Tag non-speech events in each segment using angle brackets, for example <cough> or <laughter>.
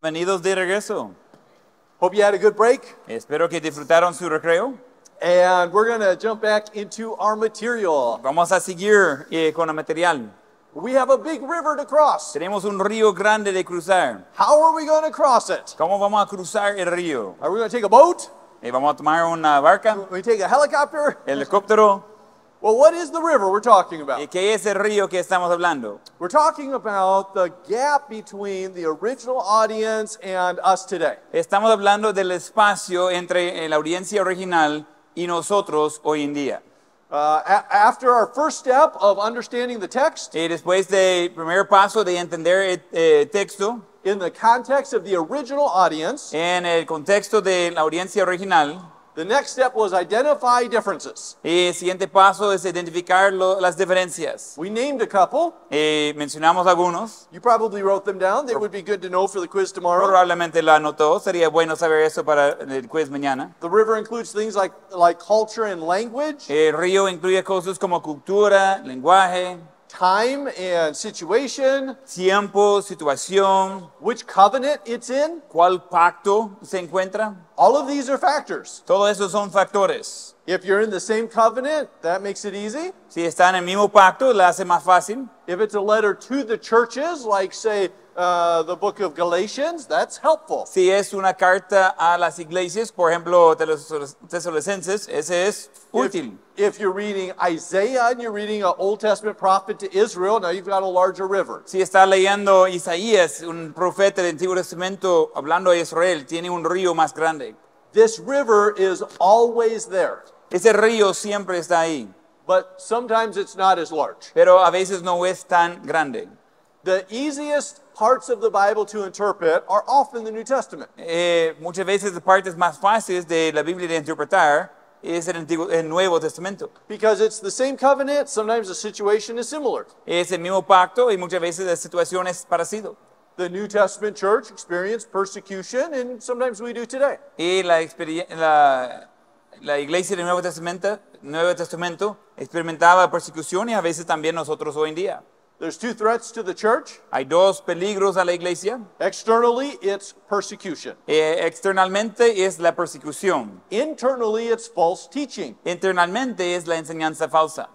Bienvenidos de regreso. Hope you had a good break. Espero que disfrutaron su recreo. And we're going to jump back into our material. Vamos a seguir eh, con el material. We have a big river to cross. Tenemos un río grande de cruzar. How are we going to cross it? ¿Cómo vamos a cruzar el río? Are we going to take a boat? Eh, ¿Vamos a tomar una barca? We take a helicopter? ¿Helicóptero? Well, what is the river we're talking Eh, about? ¿Qué es el río que estamos hablando? We're talking about the gap between the original audience and us today. Estamos hablando del espacio entre eh, la audiencia original y nosotros hoy en día. Uh, after our first step of understanding the text Eh, después del primer paso de entender el eh, texto in the context of the original audience, en el contexto de la audiencia original, the next step was identify differences. el siguiente paso es identificar lo- las diferencias. We named a couple. Eh, mencionamos algunos. You probably wrote them down. They would be good to know for the quiz tomorrow. Probablemente lo anotó. Sería bueno saber eso para el quiz mañana. The river includes things like, like culture and language, El río incluye cosas como cultura, lenguaje, time and situation, tiempo, situación, which covenant it's in. cuál pacto se encuentra. All of these are factors. Todos eso son factores. If you're in the same covenant, that makes it easy. Si está en el mismo pacto, le hace más fácil. If it's a letter to the churches, like, say, uh, the book of Galatians, that's helpful. Si es una carta a las iglesias, por ejemplo, de los tesalonicenses, ese es If, útil. if you're reading Isaiah and you're reading an Old Testament prophet to Israel, now you've got a larger river. Si está leyendo Isaías, un profeta del Antiguo Testamento, hablando de Israel, tiene un río más grande. This river is always there, Ese río siempre está ahí, but sometimes it's not as large. pero a veces no es tan grande. The easiest parts of the Bible to interpret are often the New Testament. Eh, muchas veces las partes más fáciles de la Biblia de interpretar es el, Antiguo, el Nuevo Testamento. Because it's the same covenant, sometimes the situation is similar. Es el mismo pacto y muchas veces la situación es parecida. The New Testament church experienced persecution, and sometimes we do today. Y la, la, la iglesia del Nuevo Testamento, Nuevo Testamento experimentaba persecución y a veces también nosotros hoy en día. There's two threats to the church. Hay dos peligros a la iglesia. Externally, it's persecution. Eh, externalmente es la persecución. Internally, it's false teaching. Internalmente es la enseñanza falsa.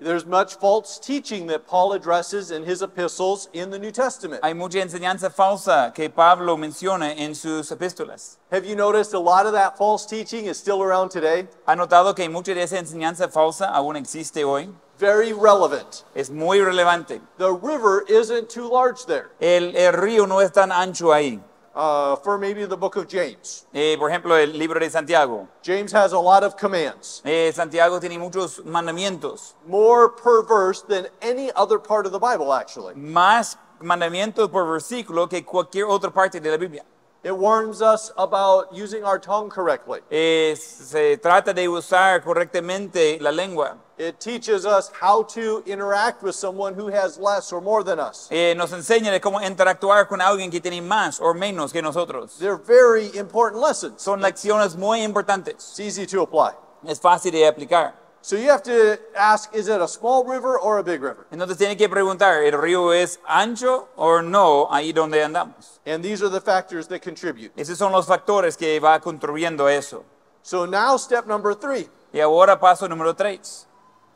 There's much false teaching that Paul addresses in his epistles in the New Testament. Hay mucha enseñanza falsa que Pablo menciona en sus epístolas. Have you noticed a lot of that false teaching is still around today? ¿Ha notado que mucha de esa enseñanza falsa aún existe hoy? Very relevant. Es muy relevante. The river isn't too large there. El, el río no es tan ancho ahí. Uh, for maybe the book of James. Eh, por ejemplo, el libro de Santiago. James has a lot of commands, Eh, Santiago tiene muchos mandamientos, more per verse than any other part of the Bible, actually. más mandamientos por versículo que cualquier otra parte de la Biblia. It warns us about using our tongue correctly. Eh, se trata de usar correctamente la lengua. It teaches us how to interact with someone who has less or more than us. Eh, nos enseña de cómo interactuar con alguien que tiene más o menos que nosotros. They're very important lessons. Son lecciones muy importantes. It's easy to apply. Es fácil de aplicar. So you have to ask is it a small river or a big river? Entonces tiene que preguntar, ¿el río es ancho o no ahí donde andamos? And these are the factors that contribute. Esos son los factores que va contribuyendo a eso. So now, step number three Y ahora paso número tres.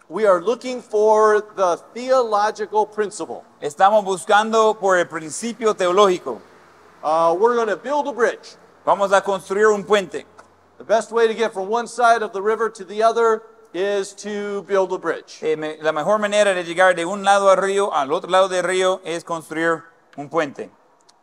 we are looking for the theological principle. Estamos buscando por el principio teológico. Uh, we're going to build a bridge. Vamos a construir un puente. The best way to get from one side of the river to the other is to build a bridge. Eh, me- la mejor manera de llegar de un lado al río al otro lado del río es construir un puente.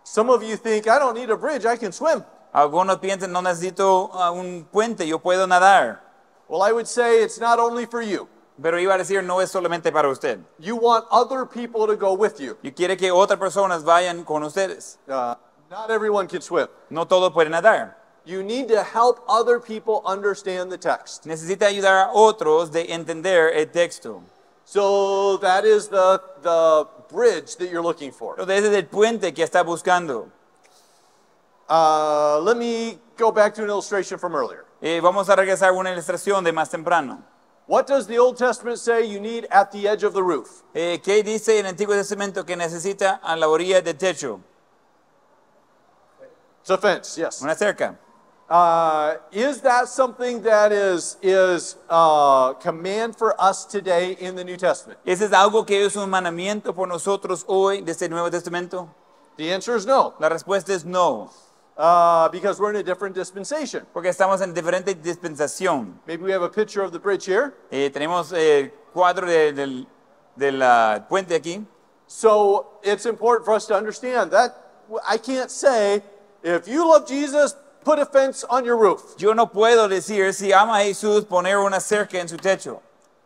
Some of you think, I don't need a bridge, I can swim. Algunos piensan, no necesito ah, un puente, yo puedo nadar. Well, I would say it's not only for you. Pero iba a decir, no es solamente para usted. You want other people to go with you. Y quiere que otras personas vayan con ustedes. Uh, not everyone can swim. No todos pueden nadar. You need to help other people understand the text. Necesita ayudar a otros de entender el texto. So that is the, the bridge that you're looking for. Ese es el puente que está buscando. Uh, let me go back to an illustration from earlier. Eh, vamos a regresar a una ilustración de más temprano. What does the Old Testament say you need at the edge of the roof? Eh, ¿Qué dice el Antiguo Testamento que necesita a la orilla del techo? It's a fence, yes. una cerca. Uh, is that something that is is uh, command for us today in the New Testament? ¿Ese es algo que es un mandamiento por nosotros hoy de este Nuevo Testamento? The answer is no, La respuesta es no, uh, because we're in a different dispensation. porque estamos en diferente dispensación. Maybe we have a picture of the bridge here. Eh, tenemos el cuadro de- del, del, ah, puente aquí. So it's important for us to understand that I can't say, if you love Jesus, put a fence on your roof. Yo no puedo decir, si ama a Jesús, poner una cerca en su techo.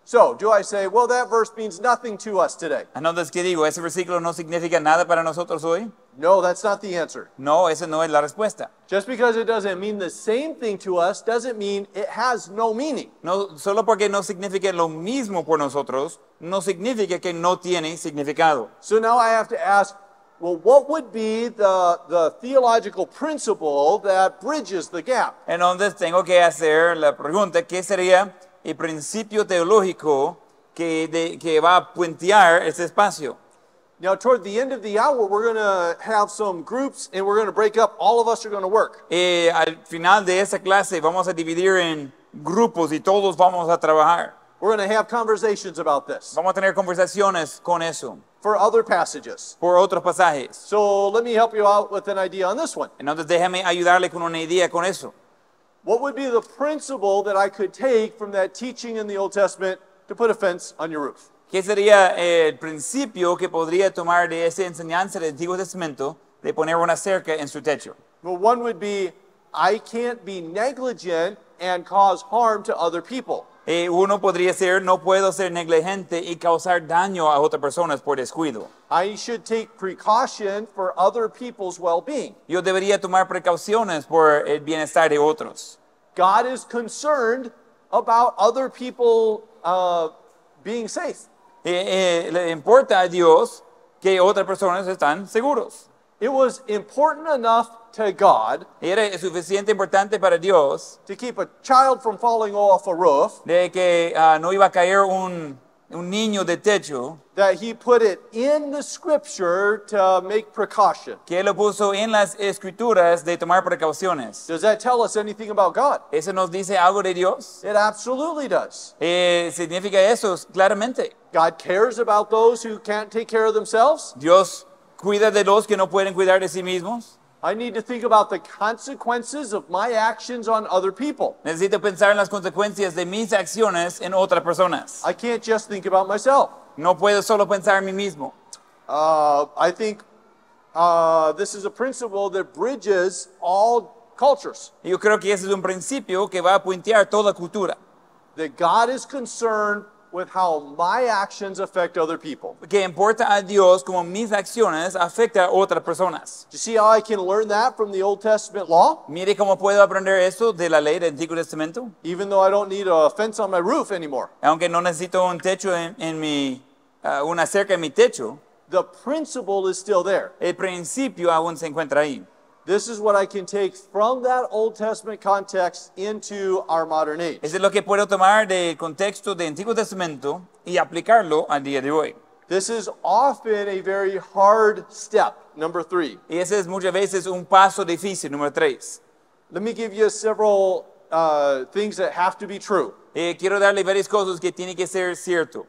So do I say, well, that verse means nothing to us today? Entonces, ¿qué digo? ¿Ese versículo no significa nada para nosotros hoy? No, that's not the answer. No, esa no es la respuesta. Just because it doesn't mean the same thing to us doesn't mean it has no meaning. No, solo porque no significa lo mismo por nosotros, no significa que no tiene significado. So now I have to ask, well, what would be the, the theological principle that bridges the gap? Entonces tengo que hacer la pregunta, ¿qué sería el principio teológico que, de- que va a puentear ese espacio? Now, toward the end of the hour, we're going to have some groups and we're going to break up. All of us are going to work. Eh, al final de esa clase vamos a dividir en grupos y todos vamos a trabajar. We're going to have conversations about this Vamos a tener conversaciones con eso, for other passages. por otros pasajes. So let me help you out with an idea on this one. Entonces déjame ayudarle con una idea con eso. What would be the principle that I could take from that teaching in the Old Testament to put a fence on your roof? ¿Qué sería eh, el principio que podría tomar de esa enseñanza del Antiguo Testamento de poner una cerca en su techo? Well, one would be I can't be negligent and cause harm to other people. Eh, uno podría ser, no puedo ser negligente y causar daño a otras personas por descuido. I should take precaution for other people's well being. Yo debería tomar precauciones por el bienestar de otros. God is concerned about other people uh, being safe. Eh, eh, le importa a Dios que otras personas están seguros. It was important enough to God Era suficiente importante para Dios to keep a child from falling off a roof de que ah, no iba a caer un, un niño de techo, that he put it in the scripture to make precaution. que lo puso en las escrituras de tomar precauciones. Does that tell us anything about God? ¿Eso nos dice algo de Dios? It absolutely does. Eh, significa eso claramente. God cares about those who can't take care of themselves. Dios cuida de los que no pueden cuidar de sí mismos. I need to think about the consequences of my actions on other people. Necesito pensar en las consecuencias de mis acciones en otras personas. I can't just think about myself. No puedo solo pensar en mí mismo. Uh, I think uh, this is a principle that bridges all cultures. Yo creo que ese es un principio que va a puentear toda cultura. That God is concerned with how my actions affect other people. Que importa a Dios como mis acciones afectan a otras personas. Do you see how I can learn that from the Old Testament law? Mire cómo puedo aprender eso de la ley del Antiguo Testamento. Even though I don't need a fence on my roof anymore. Aunque no necesito un techo en, en mi, ah, una cerca en mi techo, The principle is still there. el principio aún se encuentra ahí. This is what I can take from that Old Testament context into our modern age. Es lo que puedo tomar del contexto del Antiguo Testamento y aplicarlo al día de hoy. This is often a very hard step. Number three. Y ese es muchas veces un paso difícil, número tres. Let me give you several uh, things that have to be true. Eh, quiero darle varias cosas que tiene que ser cierto.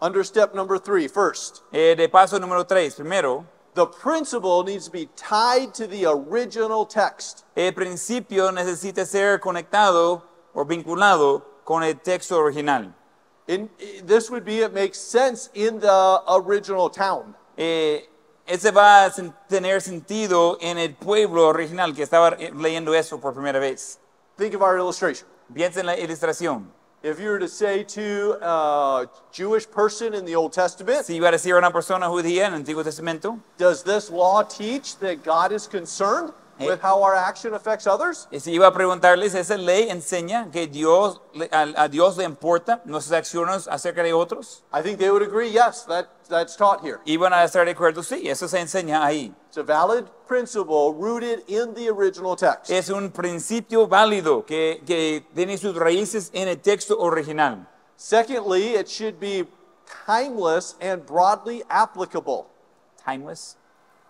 Under step number three, first, Eh, de paso número tres, primero, the principle needs to be tied to the original text. el principio necesita ser conectado o vinculado con el texto original. In, this would be, it makes sense in the original town. Eh, ese va a tener sentido en el pueblo original que estaba leyendo eso por primera vez. Think of our illustration. Piensa en la ilustración. If you were to say to a Jewish person in the Old Testament, Si iba a decir a una persona judía en el Antiguo Testamento, does this law teach that God is concerned. With how our action affects others? y si iba a preguntarles, ¿esa ley enseña que Dios, a, a Dios le importa nuestras acciones acerca de otros? I think they would agree, yes, that, that's taught here. Iban a estar de acuerdo, sí, eso se enseña ahí. It's a valid principle rooted in the original text. Es un principio válido que, que tiene sus raíces en el texto original. Secondly, it should be timeless and broadly applicable. Timeless.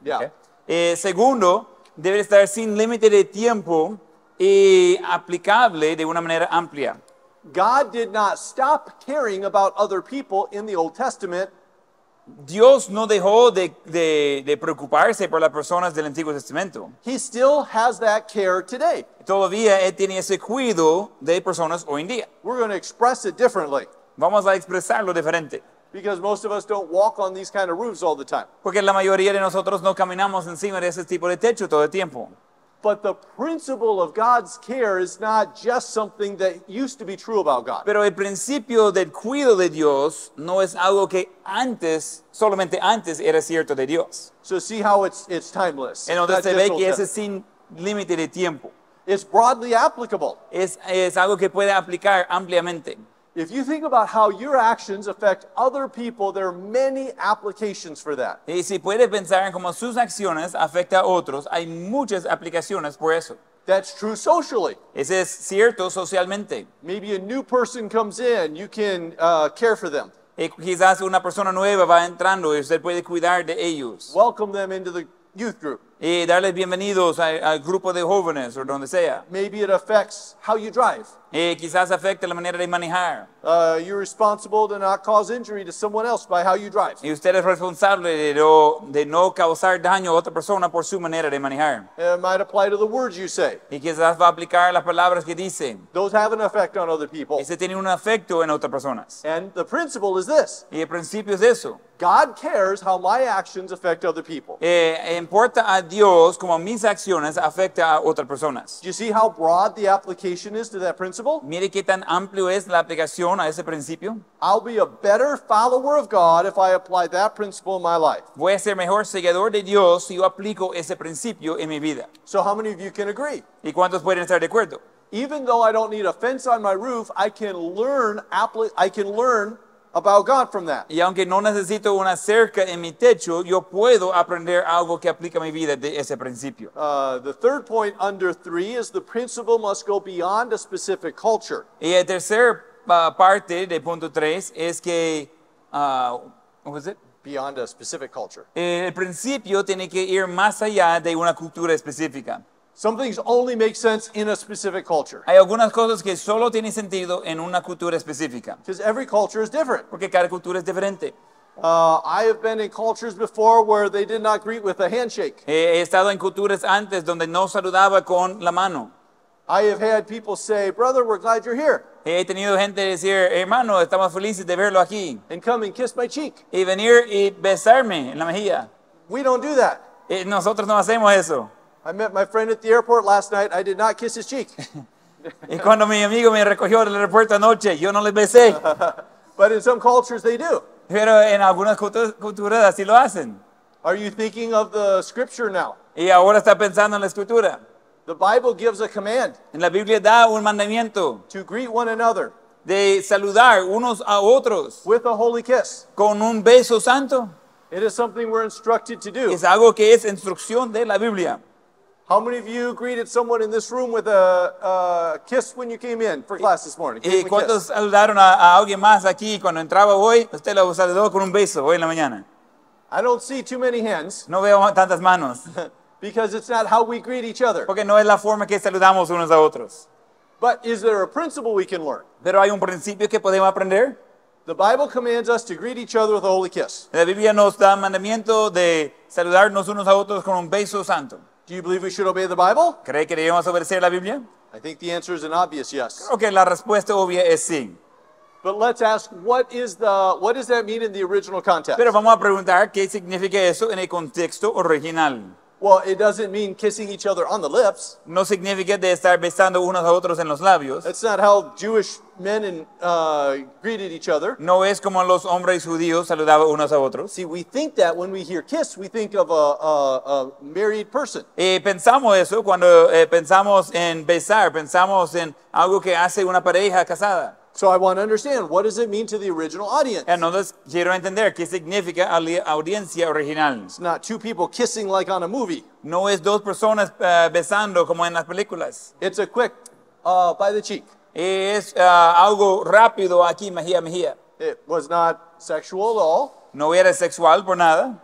Yeah. Ok. Eh, segundo, debe estar sin límite de tiempo y aplicable de una manera amplia. God did not stop caring about other people in the Old Testament. Dios no dejó de, de- de preocuparse por las personas del Antiguo Testamento. He still has that care today. Todavía Él tiene ese cuidado de personas hoy en día. We're going to express it differently Vamos a expresarlo diferente. Because most of us don't walk on these kind of roofs all the time. Porque la mayoría de nosotros no caminamos encima de ese tipo de techo todo el tiempo. But the principle of God's care is not just something that used to be true about God. Pero el principio del cuidado de Dios no es algo que antes, solamente antes era cierto de Dios. So see how it's, it's timeless. En donde se ve que ese sin límite de tiempo. It's broadly applicable. Es, es algo que puede aplicar ampliamente. If you think about how your actions affect other people, there are many applications for that. Y si puede pensar en cómo sus acciones afectan a otros, hay muchas aplicaciones por eso. That's true socially. Ese es cierto socialmente. Maybe a new person comes in, you can uh, care for them, Y quizás una persona nueva va entrando y usted puede cuidar de ellos. welcome them into the youth group. Y darles bienvenidos a- al grupo de jóvenes o donde sea. Maybe it affects how you drive. Y quizás afecte la manera de manejar. Uh, you're responsible to not cause injury to someone else by how you drive. Y usted es responsable de no, de no causar daño a otra persona por su manera de manejar. It might apply to the words you say. Y quizás va a aplicar las palabras que dice. Those have an effect on other people. Ese tiene un efecto en otras personas. And the principle is this Y el principio es eso. God cares how my actions affect other people. Eh, importa a Dios como mis acciones afectan a otras personas. Do you see how broad the application is to that principle? Mire qué tan amplio es la aplicación a ese principio. I'll be a better follower of God if I apply that principle in my life. Voy a ser mejor seguidor de Dios si yo aplico ese principio en mi vida. So, how many of you can agree? ¿Y cuántos pueden estar de acuerdo? Even though I don't need a fence on my roof, I can learn, I can learn about God from that. Y aunque no necesito una cerca en mi techo, yo puedo aprender algo que aplica a mi vida de ese principio. Uh, the third point under three is the principle must go beyond a specific culture. Y la tercera parte de punto 3 es que, ah, what was it? Beyond a specific culture. el principio tiene que ir más allá de una cultura específica. Some things only make sense in a specific culture Hay algunas cosas que solo tienen sentido en una cultura específica, because every culture is different. porque cada cultura es diferente. Uh, I have been in cultures before where they did not greet with a handshake. He estado en culturas antes donde no saludaba con la mano. I have had people say, Brother, we're glad you're here, He tenido gente decir, hermano, estamos felices de verlo aquí. and come and kiss my cheek. Y venir y besarme en la mejilla. We don't do that. Eh, Nosotros no hacemos eso. I met my friend at the airport last night. I did not kiss his cheek. <laughs> Y cuando mi amigo me recogió del aeropuerto anoche, yo no le besé. <laughs> but in some cultures, they do. Pero en algunas culturas así lo hacen. Are you thinking of the scripture now? Y ahora está pensando en la escritura. The Bible gives a command En la Biblia da un mandamiento to greet one another de saludar unos a otros with a holy kiss. con un beso santo. It is something we're instructed to do. Es algo que es instrucción de la Biblia. How many of you greeted someone in this room with a, a kiss when you came in for class this morning? ¿Y eh, cuántos kiss. saludaron a, a alguien más aquí cuando entraba hoy? Usted lo saludó con un beso hoy en la mañana. I don't see too many hands No veo tantas manos, <laughs> because it's not how we greet each other. porque no es la forma que saludamos unos a otros. But is there a principle we can learn? Pero hay un principio que podemos aprender. The Bible commands us to greet each other with a holy kiss. La Biblia nos da mandamiento de saludarnos unos a otros con un beso santo. Do you believe we should obey the Bible? ¿Cree que debemos obedecer la Biblia? I think the answer is an obvious yes. Creo que la respuesta obvia es sí. But let's ask what is the what does that mean in the original context? Pero vamos a preguntar qué significa eso en el contexto original. Well, it doesn't mean kissing each other on the lips. No significa de estar besando unos a otros en los labios. That's not how Jewish men and, uh, greeted each other. No es como los hombres judíos saludaban unos a otros. See, we think that when we hear kiss, we think of a, a, a married person. Eh, pensamos eso cuando eh, pensamos en besar, pensamos en algo que hace una pareja casada. So I want to understand what does it mean to the original audience? Entonces quiero entender qué significa a la audiencia original. It's not two people kissing like on a movie. No es dos personas eh, besando como en las películas. It's a quick uh, by the cheek. Es ah, algo rápido aquí, mejilla a mejilla. It was not sexual at all. No era sexual por nada.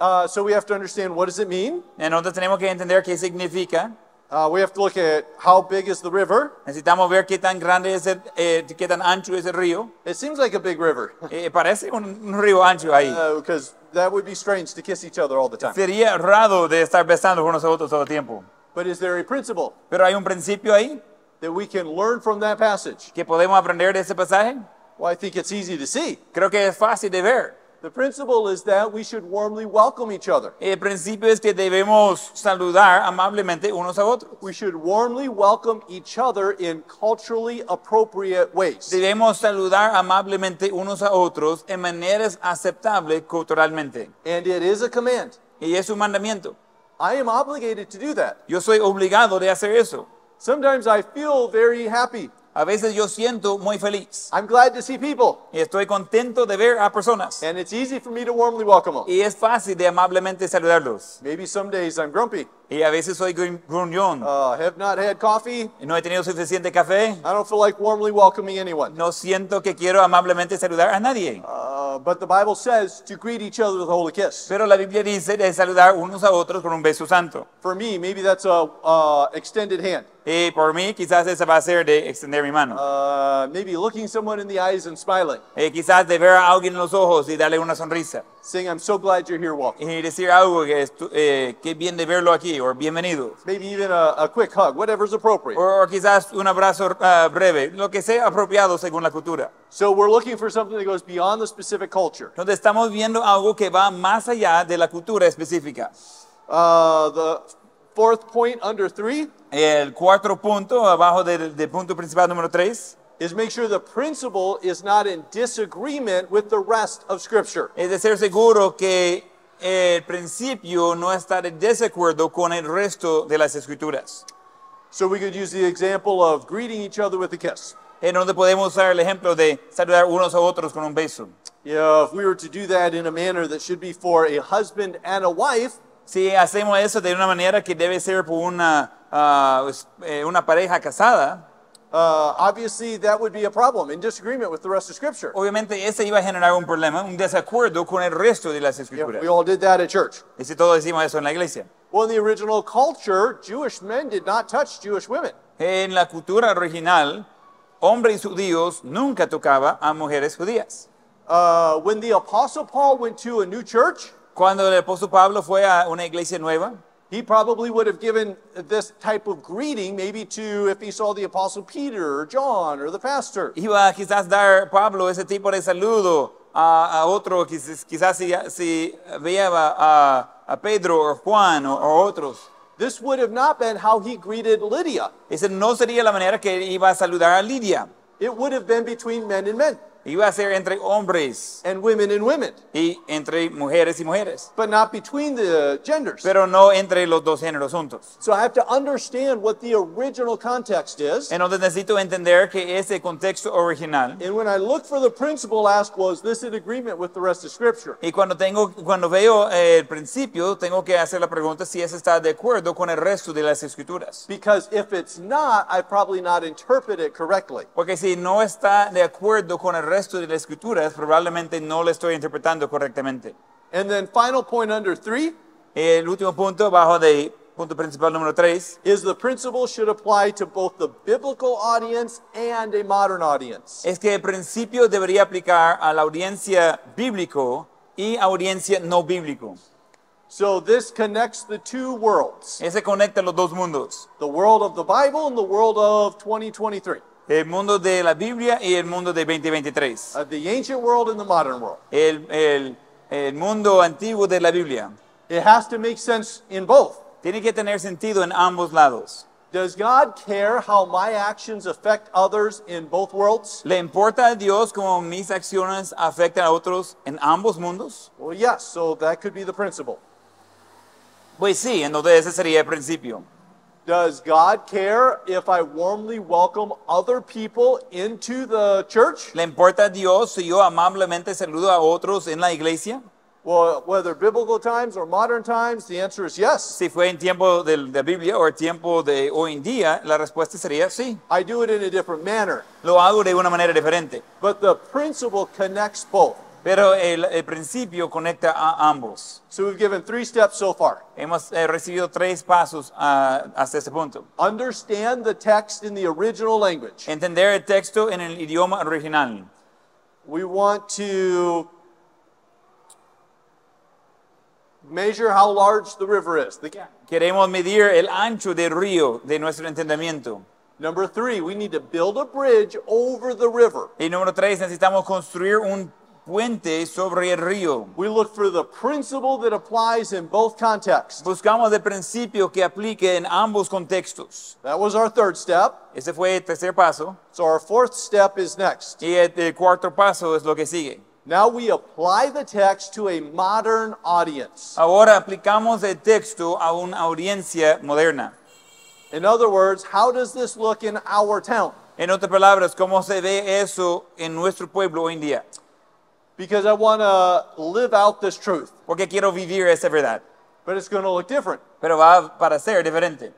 Uh, so we have to understand what does it mean. Entonces tenemos que entender qué significa. Uh, we have to look at how big is the river. Necesitamos ver qué tan grande es el, eh, qué tan ancho es el río. It seems like a big river Eh, parece un, un río ancho ahí. because that would be strange to kiss each other all the time. Sería raro de estar besando unos a otros todo el tiempo. But is there a principle Pero hay un principio ahí that we can learn from that passage? que podemos aprender de ese pasaje. Well, I think it's easy to see. Creo que es fácil de ver. The principle is that we should warmly welcome each other. El principio es que debemos saludar amablemente unos a otros. We should warmly welcome each other in culturally appropriate ways. Debemos saludar amablemente unos a otros en maneras aceptables culturalmente. And it is a command. Y es un mandamiento. I am obligated to do that. Yo soy obligado de hacer eso. Sometimes I feel very happy. A veces yo siento muy feliz I'm glad to see people. y estoy contento de ver a personas. And it's easy for me to warmly welcome them. Y es fácil de amablemente saludarlos. Maybe some days I'm grumpy. Y a veces soy gru- gruñón. Uh, have not had coffee. y No he tenido suficiente café. I don't feel like warmly welcoming anyone. No siento que quiero amablemente saludar a nadie. Uh, but the Bible says to greet each other with a holy kiss. Pero la Biblia dice de saludar unos a otros con un beso santo. For me, maybe that's a uh, extended hand. Y por mí, quizás esa va a ser de extender mi mano. Uh, maybe looking someone in the eyes and smiling, Eh, quizás de ver a alguien en los ojos y darle una sonrisa. Saying, "I'm so glad you're here, welcome." Y decir algo que es eh, qué bien de verlo aquí, o bienvenido. Maybe even a, a quick hug, whatever's appropriate. O, o quizás un abrazo ah, breve, lo que sea apropiado según la cultura. So we're looking for something that goes beyond the specific culture. Donde estamos viendo algo que va más allá de la cultura específica. Uh, the fourth point under three El cuarto punto, abajo del, del punto principal número 3, is make sure the principle is not in disagreement with the rest of Scripture. es de ser seguro que el principio no está de desacuerdo con el resto de las escrituras. So we could use the example of greeting each other with a kiss. En donde podemos usar el ejemplo de saludar unos a otros con un beso. Yeah, if we were to do that in a manner that should be for a husband and a wife, Si hacemos eso de una manera que debe ser por una, eh, una pareja casada, uh, obviously that would be a problem in disagreement with the rest of Scripture. obviamente ese iba a generar un problema, un desacuerdo con el resto de las Yeah, escrituras. we all did that at church. Y si todos decimos eso en la iglesia. Well, in the original culture, Jewish men did not touch Jewish women. En la cultura original, hombres judíos nunca tocaba a mujeres judías. Uh, when the Apostle Paul went to a new church, Cuando el apóstol Pablo fue a una iglesia nueva, he probably would have given this type of greeting maybe to if he saw the Apostle Peter or John or the pastor. iba a quizás dar Pablo ese tipo de saludo a, a otro, quizás, quizás si, si veía a, a Pedro o Juan o, o otros. This would have not been how he greeted Lydia. Esa no sería la manera que iba a saludar a Lidia. It would have been between men and men Iba a ser entre hombres and women and women, y entre mujeres y mujeres, but not between the genders. pero no entre los dos géneros juntos. So I have to understand what the original context is. Entonces necesito entender que ese contexto original And when I look for the principle, ask, was this in agreement with the rest of Scripture? Y cuando, tengo, cuando veo eh, el principio, tengo que hacer la pregunta si eso está de acuerdo con el resto de las escrituras. Because if it's not, I probably not interpret it correctly. Porque si no está de acuerdo con el resto de las escrituras, probablemente no lo estoy interpretando correctamente. And then final point under three El último punto, abajo de punto principal número 3, is the principle should apply to both the biblical audience and a modern audience. es que el principio debería aplicar a la audiencia bíblico y audiencia no bíblico. So this connects the two worlds Ese conecta los dos mundos, the world of the Bible and the world of 2023, el mundo de la Biblia y el mundo de 2023. uh, the ancient world and the modern world. el, el- el mundo antiguo de la Biblia. It has to make sense in both. Tiene que tener sentido en ambos lados. Does God care how my actions affect others in both worlds? ¿Le importa a Dios cómo mis acciones afectan a otros en ambos mundos? Well, yes, so that could be the principle. Pues sí, entonces ese sería el principio. Does God care if I warmly welcome other people into the church? ¿Le importa a Dios si yo amablemente saludo a otros en la iglesia? Well, whether biblical times or modern times, the answer is yes. Si fue en tiempo de la Biblia o el tiempo de hoy en día, la respuesta sería sí. I do it in a different manner. Lo hago de una manera diferente. But the principle connects both. Pero el, el principio conecta a ambos. So we've given three steps so far. Hemos eh, recibido tres pasos ah, hasta este punto. Understand the text in the original language. Entender el texto en el idioma original. We want to measure how large the river is. The. Queremos medir el ancho del río de nuestro entendimiento. Number three, we need to build a bridge over the river. Y número tres, necesitamos construir un puente sobre el río. We look for the principle that applies in both contexts. Buscamos el principio que aplique en ambos contextos. That was our third step. Ese fue el tercer paso. So our fourth step is next. Y el, el cuarto paso es lo que sigue. Now we apply the text to a modern audience. Ahora aplicamos el texto a una audiencia moderna. In other words, how does this look in our town? En otras palabras, ¿cómo se ve eso en nuestro pueblo hoy en día? Because I want to live out this truth, Porque quiero vivir esa verdad. but it's going to look different. Pero va para ser diferente.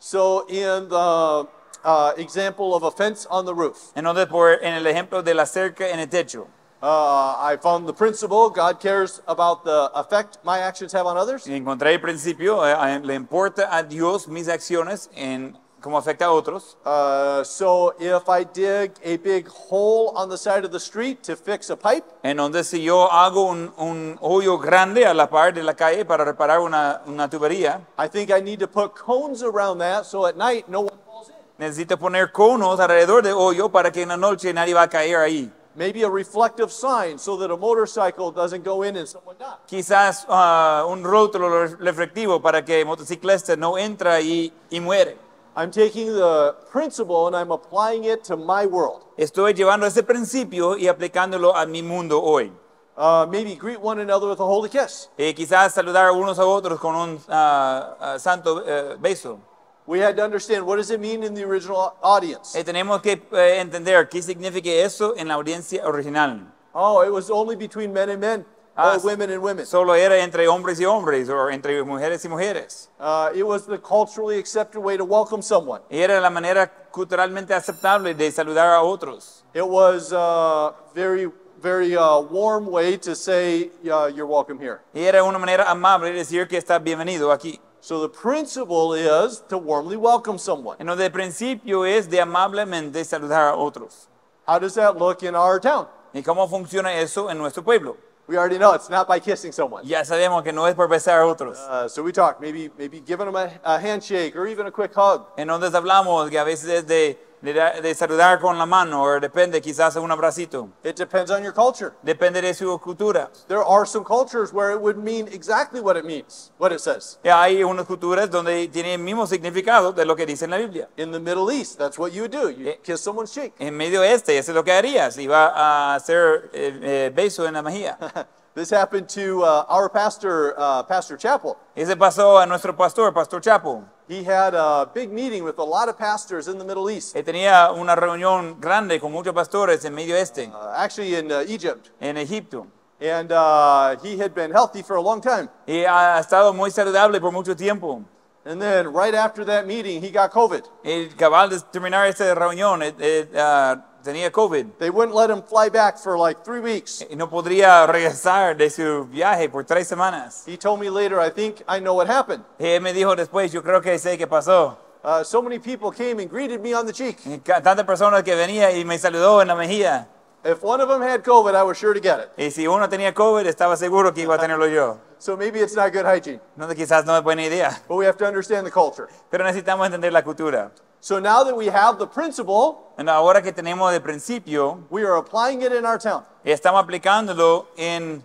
So, in the uh, example of a fence on the roof, Entonces, por, en el ejemplo de la cerca en el techo, uh, I found the principle God cares about the effect my actions have on others. encontré el principio, eh, eh, le importa a Dios mis acciones en cómo afecta a otros. Uh, so, if I dig a big hole on the side of the street to fix a pipe, Entonces, si yo hago un, un hoyo grande a la par de la calle para reparar una, una tubería, I think I need to put cones around that so at night no one falls in. necesito poner conos alrededor del hoyo para que en la noche nadie va a caer ahí. Maybe a reflective sign so that a motorcycle doesn't go in and someone dies. Quizás ah, un rótulo reflectivo para que motociclista no entra y, y muere. I'm taking the principle and I'm applying it to my world. Estoy llevando ese principio y aplicándolo a mi mundo hoy. Uh, maybe greet one another with a holy kiss. Eh, quizás saludar unos a otros con un ah, ah, santo eh, beso. We had to understand what does it mean in the original audience. Eh, tenemos que eh, entender qué significa eso en la audiencia original. Oh, it was only between men and men, Ah, or women and women. Solo era entre hombres y hombres o entre mujeres y mujeres. Uh, it was the culturally accepted way to welcome someone. Y era la manera culturalmente aceptable de saludar a otros. It was a very, very uh, warm way to say uh, you're welcome here. Y era una manera amable de decir que estás bienvenido aquí. So the principle is to warmly welcome someone. En el principio es de amablemente saludar a otros. How does that look in our town? ¿Y cómo funciona eso en nuestro pueblo? We already know it's not by kissing someone. Ya sabemos que no es por besar a otros. Uh, so we talked, maybe, maybe giving them a, a handshake or even a quick hug. Hablamos que a veces es de, de, de saludar con la mano o depende quizás un abracito. It depends on your culture. Depende de su cultura. There are some cultures where it would mean exactly what it means, what it says. Y hay unas culturas donde tiene el mismo significado de lo que dice en la Biblia. In the Middle East, that's what you would do. You Eh. kiss someone's cheek. En medio este, eso es lo que harías. Iba a hacer eh, eh, beso en la mejilla. <laughs> This happened to uh, our pastor, uh, Pastor Chapel. Ese pasó a nuestro pastor, Pastor Chapo. He had a big meeting with a lot of pastors in the Middle East, Él tenía una reunión grande con muchos pastores en medio este, uh, actually in uh, Egypt. en Egipto. And uh, he had been healthy for a long time. Y ha estado muy saludable por mucho tiempo. And then right after that meeting, he got COVID. El cabal de terminar esta reunión eh, eh, ah, tenía COVID They wouldn't let him fly back for like three weeks. y no podría regresar de su viaje por tres semanas. He told me later, I think I know what happened. Él me dijo después, yo creo que sé qué pasó. Uh, so many people came and greeted me on the cheek. Tantas personas que venía y me saludó en la mejilla. If one of them had COVID, I was sure to get it. Y si uno tenía COVID, estaba seguro que iba a tenerlo yo. So maybe it's not good hygiene, No, quizás no es buena idea, but we have to understand the culture. pero necesitamos entender la cultura. So now that we have the principle, Bueno, ahora que tenemos el principio, we are applying it in our town. estamos aplicándolo en,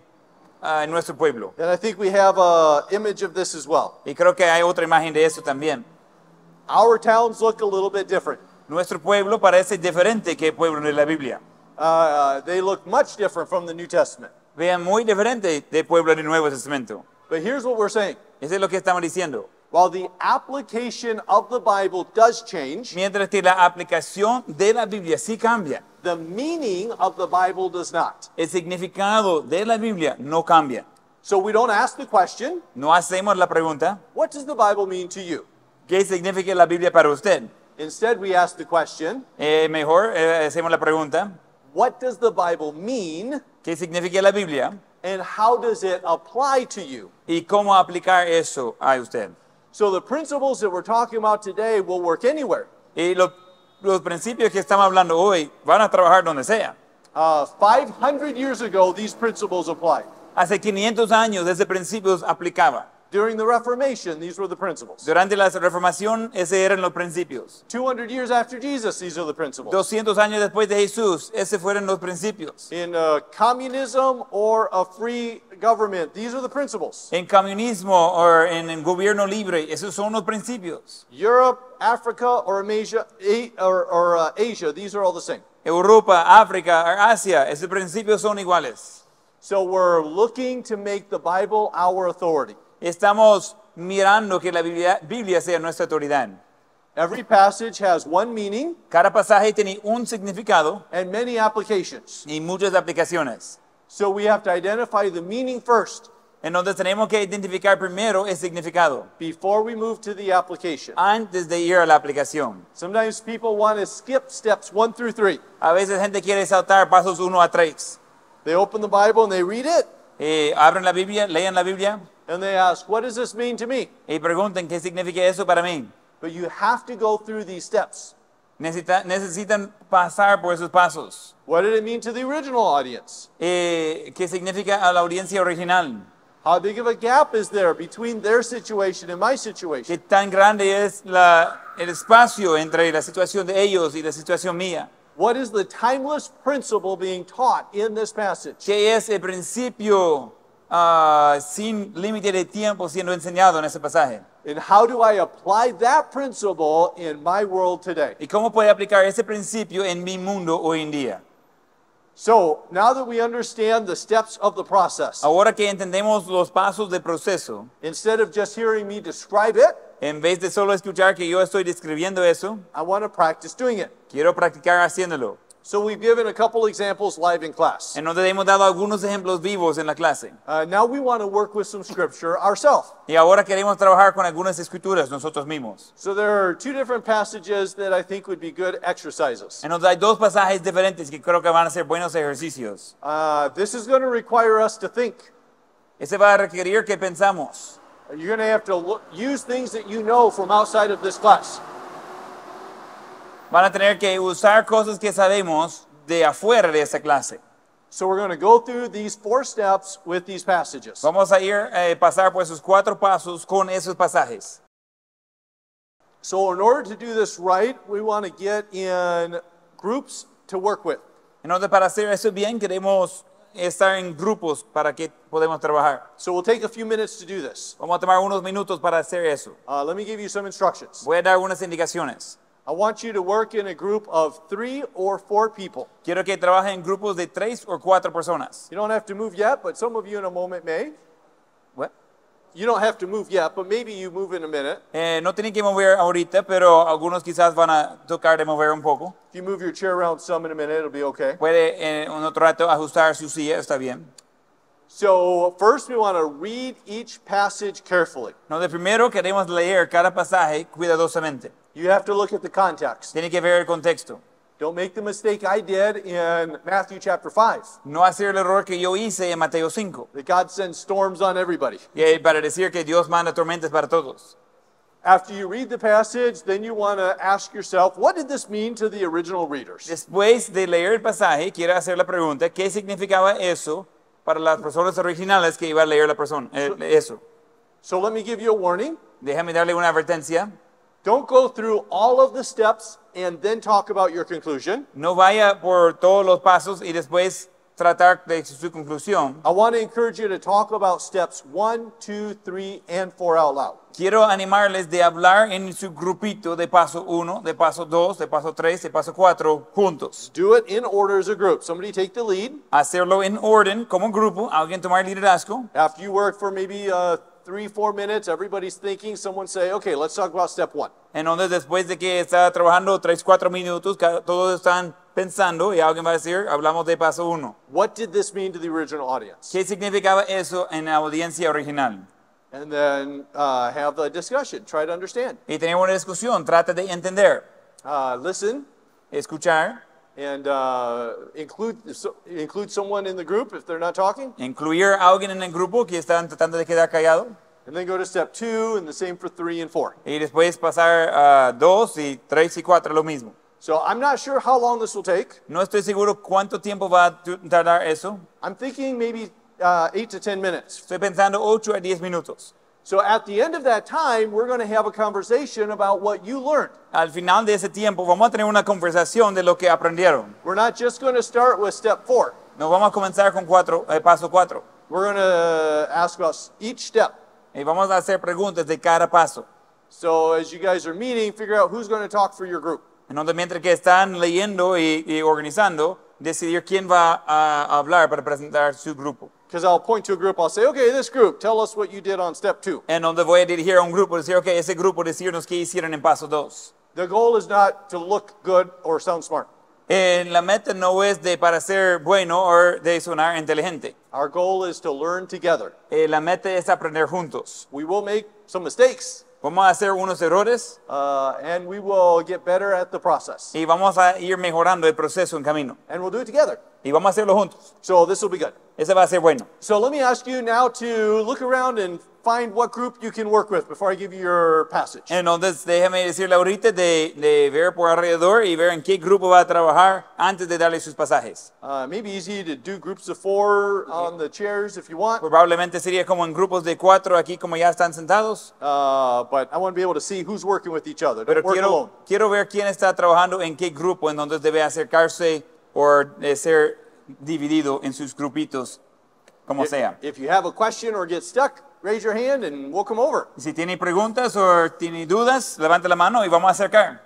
ah, en nuestro pueblo. And I think we have a image of this as well. Y creo que hay otra imagen de eso también. Our towns look a little bit different. Nuestro pueblo parece diferente que el pueblo de la Biblia. Uh, they look much different from the New Testament. Vean, muy diferente de pueblo del Nuevo Testamento. But here's what we're saying. Eso es lo que estamos diciendo. While the application of the Bible does change, Mientras que la aplicación de la Biblia sí cambia, the meaning of the Bible does not. el significado de la Biblia no cambia. So we don't ask the question, No hacemos la pregunta, what does the Bible mean to you? ¿qué significa la Biblia para usted? Instead, we ask the question, Eh, mejor eh, hacemos la pregunta, what does the Bible mean qué significa la Biblia and how does it apply to you. y cómo aplicar eso a usted. So the principles that we're talking about today will work anywhere. Y lo- los principios que estamos hablando hoy van a trabajar donde sea. Uh, 500 years ago, these principles applied. Hace 500 años ese principio aplicaba. During the Reformation, these were the principles. Durante la Reformación, ese eran los principios. 200 years after Jesus, these are the principles. 200 años después de Jesús, esos fueron los principios. In uh, communism or a free government, these are the principles. En comunismo o en el gobierno libre, esos son los principios. Europe, Africa, or Asia, or, or uh, Asia, these are all the same. Europa, África, Asia, esos principios son iguales. So we're looking to make the Bible our authority. Estamos mirando que la Biblia, Biblia sea nuestra autoridad. Every passage has one meaning Cada pasaje tiene un significado and many applications. y muchas aplicaciones. So we have to identify the meaning first Entonces tenemos que identificar primero el significado before we move to the application. antes de ir a la aplicación. Sometimes people want to skip steps one through three. A veces gente quiere saltar pasos 1 a 3. They open the Bible and they read it Eh, abren la Biblia, lean la Biblia and they ask, What does this mean to me? y pregunten qué significa eso para mí. But you have to go through these steps. Necesita- necesitan pasar por esos pasos. What did it mean to the original audience? Eh, ¿Qué significa a la audiencia original? How big of a gap is there between their situation and my situation? ¿Qué tan grande es la- el espacio entre la situación de ellos y la situación mía? What is the timeless principle being taught in this passage? ¿Qué es el principio ah, sin límite de tiempo siendo enseñado en ese pasaje? And how do I apply that principle in my world today? ¿Y cómo puede aplicar ese principio en mi mundo hoy en día? So, now that we understand the steps of the process, Ahora que entendemos los pasos del proceso, instead of just hearing me describe it, en vez de solo escuchar que yo estoy describiendo eso, I want to practice doing it. quiero practicar haciéndolo. So, we've given a couple examples live in class. En donde hemos dado algunos ejemplos vivos en la clase. Uh, now we want to work with some scripture ourselves. Y ahora queremos trabajar con algunas escrituras nosotros mismos. So, there are two different passages that I think would be good exercises. En donde hay dos pasajes diferentes que creo que van a ser buenos ejercicios. Uh, this is going to require us to think. Ese va a requerir que pensamos. You're going to have to look, use things that you know from outside of this class. Van a tener que usar cosas que sabemos de afuera de esta clase. So, we're going to go through these four steps with these passages. Vamos a ir a pasar por esos cuatro pasos con esos pasajes. So, in order to do this right, we want to get in groups to work with. Entonces, para hacer eso bien, queremos estar en grupos para que podamos trabajar. So, we'll take a few minutes to do this. Vamos a tomar unos minutos para hacer eso. Uh, let me give you some instructions. Voy a dar unas indicaciones. I want you to work in a group of three or four people. Quiero que trabajen en grupos de tres o cuatro personas. You don't have to move yet, but some of you in a moment may. What? You don't have to move yet, but maybe you move in a minute. Eh, no tienen que mover ahorita, pero algunos quizás van a tocar de mover un poco. If you move your chair around some in a minute, it'll be okay. Puede en un otro rato ajustar su silla, está bien. So, first, we want to read each passage carefully. No, de primero queremos leer cada pasaje cuidadosamente. You have to look at the context. Tiene que ver el contexto. Don't make the mistake I did in Matthew chapter 5 No hacer el error que yo hice en Mateo 5, that God sends storms on everybody. y, para decir que Dios manda tormentas para todos. After you read the passage, then you want to ask yourself, what did this mean to the original readers? Después de leer el pasaje, quiero hacer la pregunta, ¿qué significaba eso para las personas originales que iba a leer la persona, eh, eso? So let me give you a warning. Déjame darle una advertencia. Don't go through all of the steps and then talk about your conclusion. No vaya por todos los pasos y después tratar de su conclusión. I want to encourage you to talk about steps one, two, three, and four out loud. Quiero animarles de hablar en su grupito de paso 1, de paso 2, de paso 3, de paso 4, juntos. Do it in order as a group. Somebody take the lead. Hacerlo en orden, como grupo, alguien tomar liderazgo. After you work for maybe uh, three, four minutes, everybody's thinking, someone say, okay, let's talk about step one. Entonces, después de que está trabajando 3, 4 minutos, todos están pensando y alguien va a decir, hablamos de paso 1. What did this mean to the original audience? ¿Qué significaba eso en la audiencia original? And then uh, have a discussion. Try to understand. Y tenemos una discusión, trata de entender, Uh, listen, escuchar, and uh, include, so, include someone in the group if they're not talking. Incluir a alguien en el grupo que están tratando de quedar callado. And then go to step two, and the same for three and four. Y después pasar a dos y tres y cuatro lo mismo. So I'm not sure how long this will take. No estoy seguro cuánto tiempo va a tardar eso. I'm thinking maybe uh, eight to 10 minutes. Estoy pensando 8 a 10 minutos. So at the end of that time, we're going to have a conversation about what you learned. Al final de ese tiempo vamos a tener una conversación de lo que aprendieron. We're not just going to start with step four. Nos vamos a comenzar con cuatro, eh, paso 4. We're going to ask us each step. Y vamos a hacer preguntas de cada paso. So as you guys are meeting, figure out who's going to talk for your group. Entonces, mientras que están leyendo y, y organizando, decidir quién va a hablar para presentar su grupo. Because I'll point to a group, I'll say, okay, this group, tell us what you did on step two. En donde voy a dirigir a un grupo, decir, ok, ese grupo decirnos qué hicieron en paso 2. The goal is not to look good or sound smart. Eh, la meta no es de para ser bueno o de sonar inteligente. Our goal is to learn together. Eh, la meta es aprender juntos. We will make some mistakes, Vamos a hacer unos errores uh, and we will get better at the process. y vamos a ir mejorando el proceso en camino. And we'll do it together. Y vamos a hacerlo juntos. So this will be good. Ese va a ser bueno. So let me ask you now to look around and find what group you can work with before I give you your passage. Entonces, déjame decirle ahorita de, de ver por alrededor y ver en qué grupo va a trabajar antes de darle sus pasajes. Uh, maybe easy to do groups of four on the chairs if you want, Probablemente sería como en grupos de cuatro aquí como ya están sentados. uh, but I want to be able to see who's working with each other. Pero Don't quiero, alone. quiero ver quién está trabajando en qué grupo, en donde debe acercarse o de ser dividido en sus grupitos, como sea. If you have a question or get stuck, raise your hand and we'll come over. Si tiene preguntas o tiene dudas, levante la mano y vamos a acercar.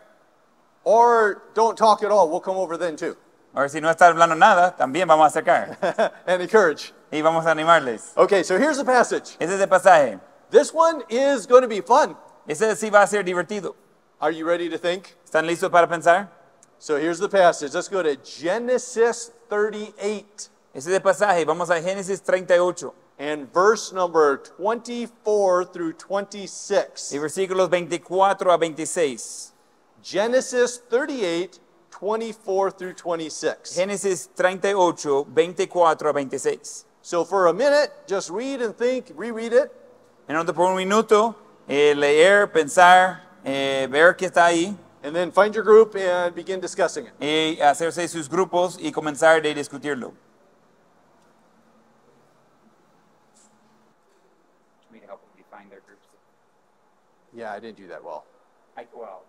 Or don't talk at all, we'll come over then too. Ahora, si no está hablando nada, también vamos a acercar <laughs> and encourage. y vamos a animarles. Okay, so here's the passage. Ese es el pasaje. This one is going to be fun. Ese sí va a ser divertido. Are you ready to think? ¿Están listos para pensar? So here's the passage. Let's go to Genesis 38 Ese es el pasaje. Vamos a Génesis 38 and verse number 24 through y 26. versículos 24 a 26. Genesis 38, 24 through 26. Génesis 38, 24 a 26. So for a minute, just read and think, reread it, En donde por un minuto, eh, leer, pensar, eh, ver qué está ahí and then find your group and begin discussing it. y hacerse sus grupos y comenzar de discutirlo. Yeah, I didn't do that well. I, well,